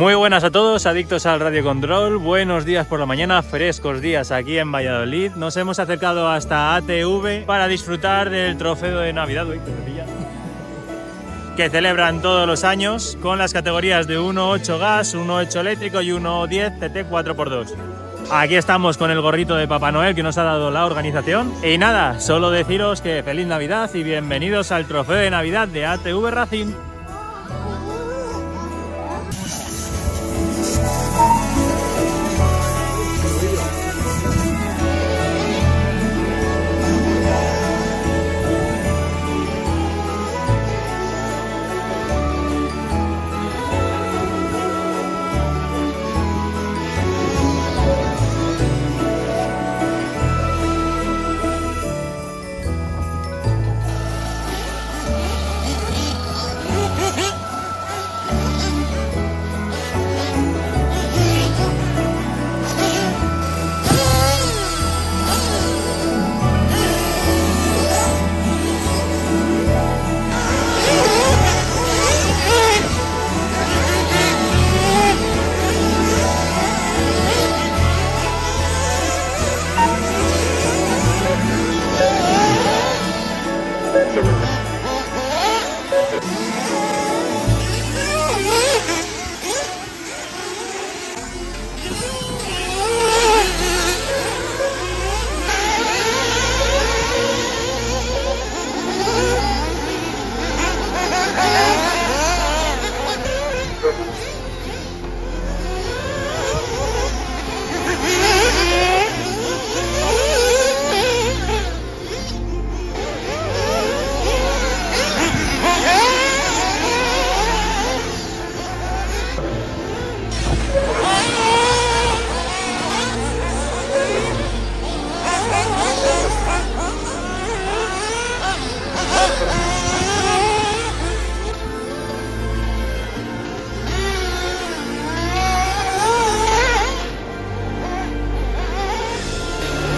Muy buenas a todos, adictos al Radio Control. Buenos días por la mañana, frescos días aquí en Valladolid. Nos hemos acercado hasta ATV para disfrutar del trofeo de Navidad que, celebran todos los años con las categorías de 1.8 gas, 1.8 eléctrico y 1.10 CT 4x2. Aquí estamos con el gorrito de Papá Noel que nos ha dado la organización. Y nada, solo deciros que feliz Navidad y bienvenidos al trofeo de Navidad de ATV Racing.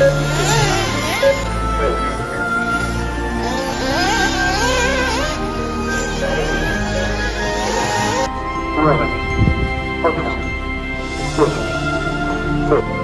Really? Or no? Or?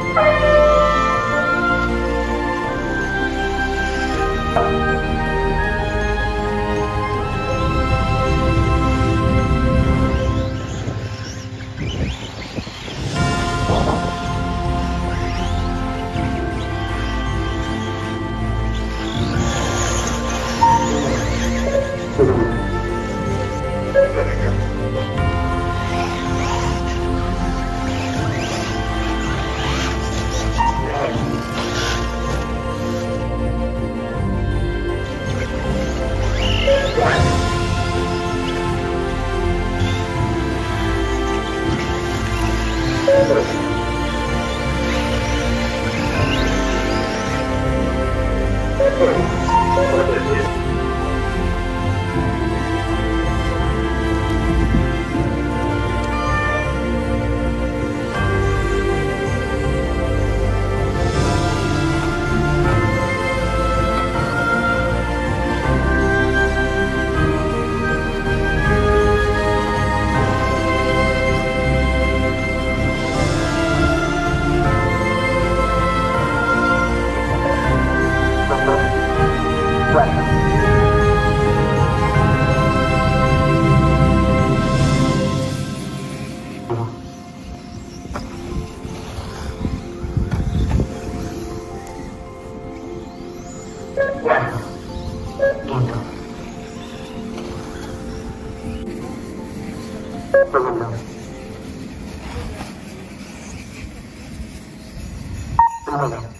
Gracias.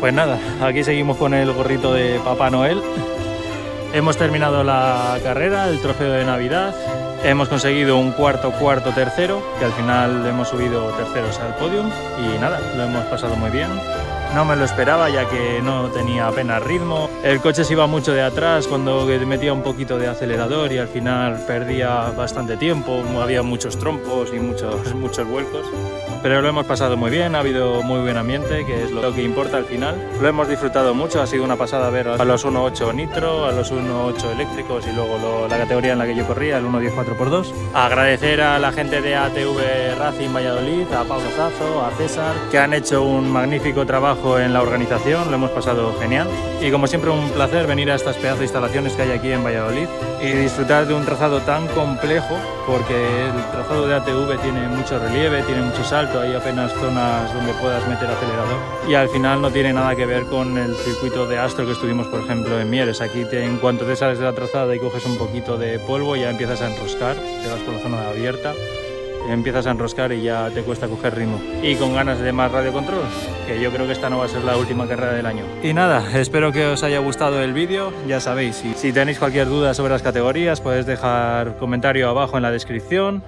Pues nada, aquí seguimos con el gorrito de Papá Noel. Hemos terminado la carrera, el trofeo de Navidad. Hemos conseguido un cuarto, cuarto, tercero, que al final hemos subido terceros al podium. Y nada, lo hemos pasado muy bien. No me lo esperaba ya que no tenía apenas ritmo, el coche se iba mucho de atrás cuando metía un poquito de acelerador y al final perdía bastante tiempo. Había muchos trompos y muchos, muchos vuelcos. Pero lo hemos pasado muy bien, ha habido muy buen ambiente, que es lo que importa al final. Lo hemos disfrutado mucho, ha sido una pasada ver a los 1.8 nitro, a los 1.8 eléctricos y luego lo, la categoría en la que yo corría, el 1.10 4x2. Agradecer a la gente de ATV Racing Valladolid, a Pablo Zazo, a César, que han hecho un magnífico trabajo en la organización, lo hemos pasado genial. Y como siempre un placer venir a estas pedazos de instalaciones que hay aquí en Valladolid y disfrutar de un trazado tan complejo, porque el trazado de ATV tiene mucho relieve, tiene mucho salto, hay apenas zonas donde puedas meter acelerador y al final no tiene nada que ver con el circuito de Astro que estuvimos por ejemplo en Mieres. Aquí te, en cuanto te sales de la trazada y coges un poquito de polvo ya empiezas a enroscar te vas por la zona abierta empiezas a enroscar y ya te cuesta coger ritmo. Y con ganas de más radio control, que yo creo que esta no va a ser la última carrera del año. Y nada, espero que os haya gustado el vídeo. Ya sabéis, si, tenéis cualquier duda sobre las categorías, podéis dejar comentario abajo en la descripción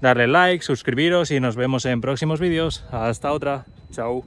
darle like, suscribiros y nos vemos en próximos vídeos. Hasta otra. Chao.